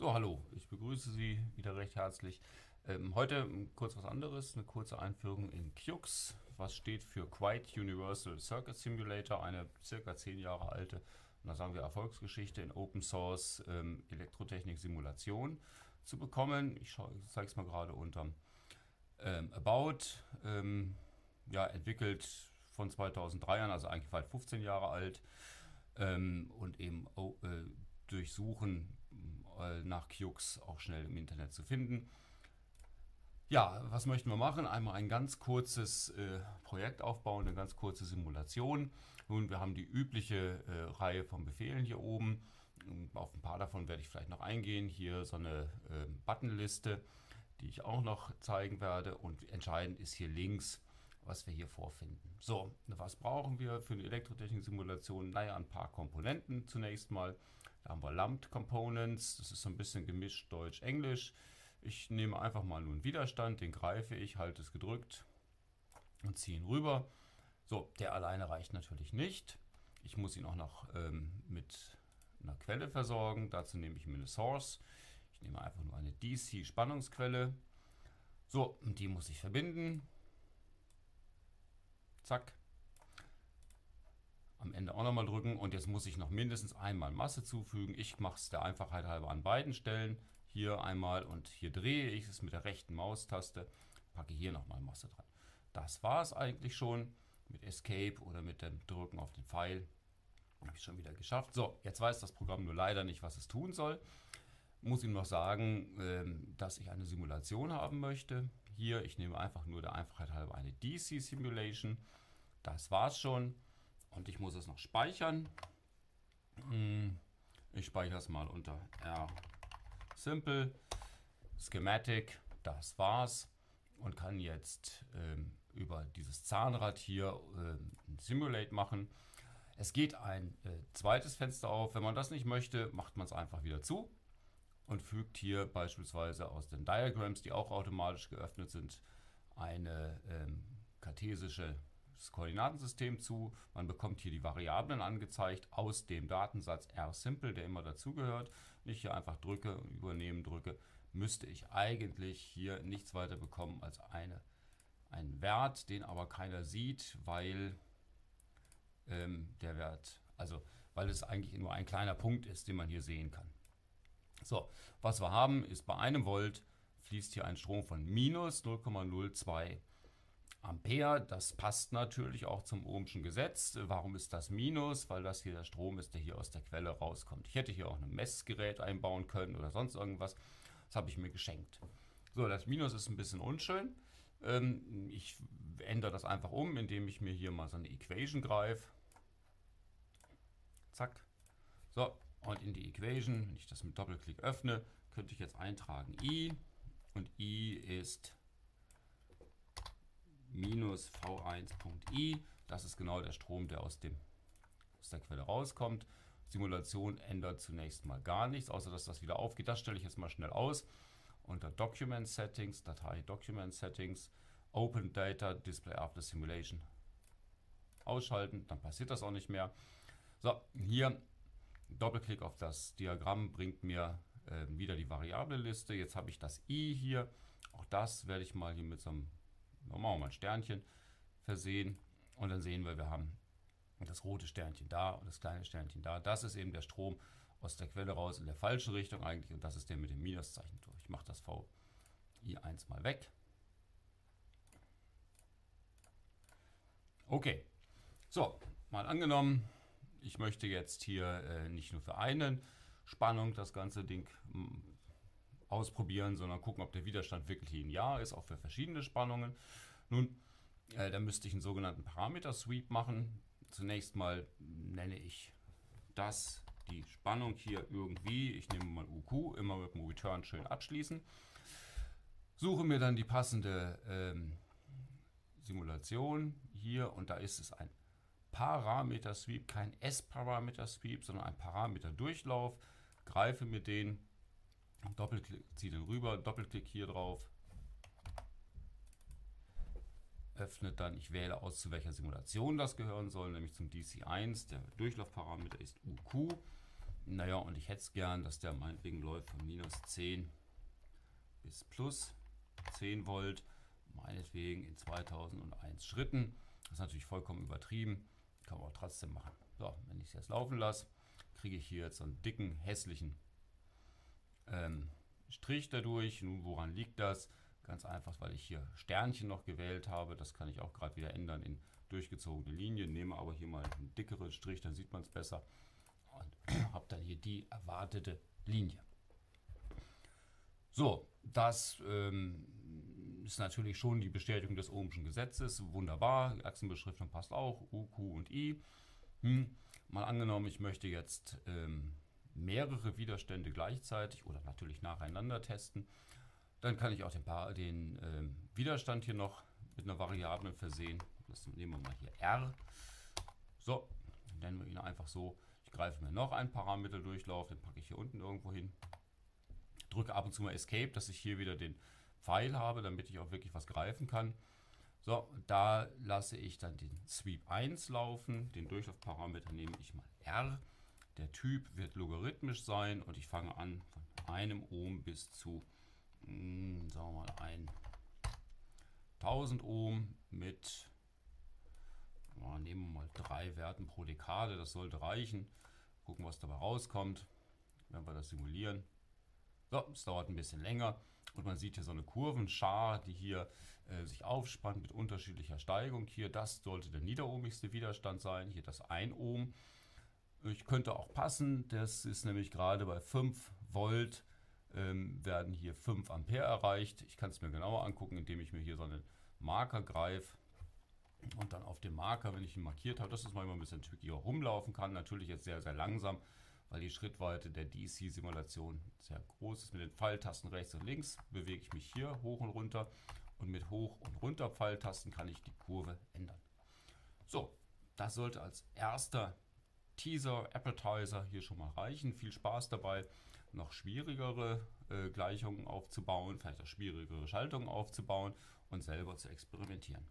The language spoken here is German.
So, hallo, ich begrüße Sie wieder recht herzlich. Ähm, heute kurz was anderes, eine kurze Einführung in QX. Was steht für Quite Universal Circuit Simulator, eine circa 10 Jahre alte, da sagen wir Erfolgsgeschichte in Open Source ähm, Elektrotechnik Simulation zu bekommen. Ich, zeige es mal gerade unter ähm, About, ähm, ja, entwickelt von 2003 an, also eigentlich weit 15 Jahre alt ähm, und eben oh, äh, durchsuchen nach QX auch schnell im Internet zu finden. Ja, was möchten wir machen? Einmal ein ganz kurzes äh, Projekt aufbauen, eine ganz kurze Simulation. Nun, wir haben die übliche äh, Reihe von Befehlen hier oben. Auf ein paar davon werde ich vielleicht noch eingehen. Hier so eine äh, Buttonliste, die ich auch noch zeigen werde. Und entscheidend ist hier links, was wir hier vorfinden. So, was brauchen wir für eine Elektrotechnik-Simulation? Naja, ein paar Komponenten zunächst mal. Da haben wir Lumped Components, das ist so ein bisschen gemischt Deutsch-Englisch. Ich nehme einfach mal nur einen Widerstand, den greife ich, halte es gedrückt und ziehe ihn rüber. So, der alleine reicht natürlich nicht. Ich muss ihn auch noch ähm, mit einer Quelle versorgen. Dazu nehme ich mir eine Source. Ich nehme einfach nur eine DC-Spannungsquelle. So, und die muss ich verbinden. Zack am Ende auch nochmal drücken und jetzt muss ich noch mindestens einmal Masse zufügen. Ich mache es der Einfachheit halber an beiden Stellen. Hier einmal und hier drehe ich es mit der rechten Maustaste, packe hier nochmal Masse dran. Das war es eigentlich schon mit Escape oder mit dem Drücken auf den Pfeil. Habe ich schon wieder geschafft. So, jetzt weiß das Programm nur leider nicht, was es tun soll. Muss ihm noch sagen, ähm, dass ich eine Simulation haben möchte. Hier, ich nehme einfach nur der Einfachheit halber eine DC Simulation. Das war's schon. Und ich muss es noch speichern. Hm, ich speichere es mal unter R Simple Schematic. Das war's. Und kann jetzt ähm, über dieses Zahnrad hier ähm, Simulate machen. Es geht ein äh, zweites Fenster auf. Wenn man das nicht möchte, macht man es einfach wieder zu und fügt hier beispielsweise aus den Diagrams, die auch automatisch geöffnet sind, eine ähm, kartesische Koordinatensystem zu. Man bekommt hier die Variablen angezeigt aus dem Datensatz R-Simple, der immer dazugehört. Wenn ich hier einfach drücke, übernehmen drücke, müsste ich eigentlich hier nichts weiter bekommen als eine, einen Wert, den aber keiner sieht, weil ähm, der Wert, also weil es eigentlich nur ein kleiner Punkt ist, den man hier sehen kann. So, was wir haben, ist bei einem Volt fließt hier ein Strom von minus 0,02 Ampere. Das passt natürlich auch zum Ohmschen Gesetz. Warum ist das Minus? Weil das hier der Strom ist, der hier aus der Quelle rauskommt. Ich hätte hier auch ein Messgerät einbauen können oder sonst irgendwas. Das habe ich mir geschenkt. So, das Minus ist ein bisschen unschön. Ähm, ich ändere das einfach um, indem ich mir hier mal so eine Equation greife. Zack. So, und in die Equation, wenn ich das mit Doppelklick öffne, könnte ich jetzt eintragen i. Und i ist minus V1.i. Das ist genau der Strom, der aus, dem, aus der Quelle rauskommt. Simulation ändert zunächst mal gar nichts, außer dass das wieder aufgeht. Das stelle ich jetzt mal schnell aus. Unter Document Settings, Datei Document Settings, Open Data Display After Simulation ausschalten, dann passiert das auch nicht mehr. So, hier Doppelklick auf das Diagramm bringt mir äh, wieder die Variableliste. Jetzt habe ich das i hier. Auch das werde ich mal hier mit so einem mal ein Sternchen versehen und dann sehen wir, wir haben das rote Sternchen da und das kleine Sternchen da. Das ist eben der Strom aus der Quelle raus in der falschen Richtung eigentlich und das ist der mit dem Minuszeichen durch. Ich mache das VI1 mal weg. Okay, so, mal angenommen, ich möchte jetzt hier äh, nicht nur für eine Spannung das ganze Ding ausprobieren, sondern gucken, ob der Widerstand wirklich linear ist, auch für verschiedene Spannungen. Nun, äh, da müsste ich einen sogenannten Parameter-Sweep machen. Zunächst mal nenne ich das die Spannung hier irgendwie, ich nehme mal UQ, immer mit dem Return schön abschließen. Suche mir dann die passende ähm, Simulation hier und da ist es ein Parameter-Sweep, kein S-Parameter-Sweep, sondern ein Parameter-Durchlauf. Greife mir den Doppelklick, ziehe den rüber, Doppelklick hier drauf, öffnet dann, ich wähle aus, zu welcher Simulation das gehören soll, nämlich zum DC1. Der Durchlaufparameter ist UQ. Naja, und ich hätte es gern, dass der meinetwegen läuft von minus 10 bis plus 10 Volt, meinetwegen in 2001 Schritten. Das ist natürlich vollkommen übertrieben, kann man trotzdem machen. So, wenn ich es jetzt laufen lasse, kriege ich hier jetzt so einen dicken, hässlichen ähm, Strich dadurch. Nun, woran liegt das? Ganz einfach, weil ich hier Sternchen noch gewählt habe. Das kann ich auch gerade wieder ändern in durchgezogene Linien. Nehme aber hier mal einen dickeren Strich, dann sieht man es besser. Und habe dann hier die erwartete Linie. So, das ähm, ist natürlich schon die Bestätigung des Ohmschen Gesetzes. Wunderbar, die Achsenbeschriftung passt auch, U, Q und I. Hm. Mal angenommen, ich möchte jetzt ähm, mehrere Widerstände gleichzeitig oder natürlich nacheinander testen. Dann kann ich auch den, pa den ähm, Widerstand hier noch mit einer Variable versehen. Das nehmen wir mal hier R. So, nennen wir ihn einfach so. Ich greife mir noch einen Parameterdurchlauf, den packe ich hier unten irgendwo hin. Drücke ab und zu mal Escape, dass ich hier wieder den Pfeil habe, damit ich auch wirklich was greifen kann. So, da lasse ich dann den Sweep 1 laufen. Den Durchlaufparameter nehme ich mal R. Der Typ wird logarithmisch sein und ich fange an von einem Ohm bis zu, mh, hm, sagen wir mal, 1000 Ohm mit, oh, nehmen wir mal drei Werten pro Dekade, das sollte reichen. Gucken, was dabei rauskommt, wenn wir das simulieren. So, es dauert ein bisschen länger und man sieht hier so eine Kurvenschar, die hier äh, sich aufspannt mit unterschiedlicher Steigung. Hier, das sollte der niederohmigste Widerstand sein, hier das 1 Ohm. Ich könnte auch passen, das ist nämlich gerade bei 5 Volt ähm, werden hier 5 Ampere erreicht. Ich kann es mir genauer angucken, indem ich mir hier so einen Marker greife und dann auf dem Marker, wenn ich ihn markiert habe, dass es manchmal ein bisschen trickier rumlaufen kann. Natürlich jetzt sehr, sehr langsam, weil die Schrittweite der DC-Simulation sehr groß ist. Mit den Pfeiltasten rechts und links bewege ich mich hier hoch und runter und mit Hoch- und Runter Pfeiltasten kann ich die Kurve ändern. So, das sollte als erster Teaser, Appetizer hier schon mal reichen. Viel Spaß dabei, noch schwierigere äh, Gleichungen aufzubauen, vielleicht auch schwierigere Schaltungen aufzubauen und selber zu experimentieren.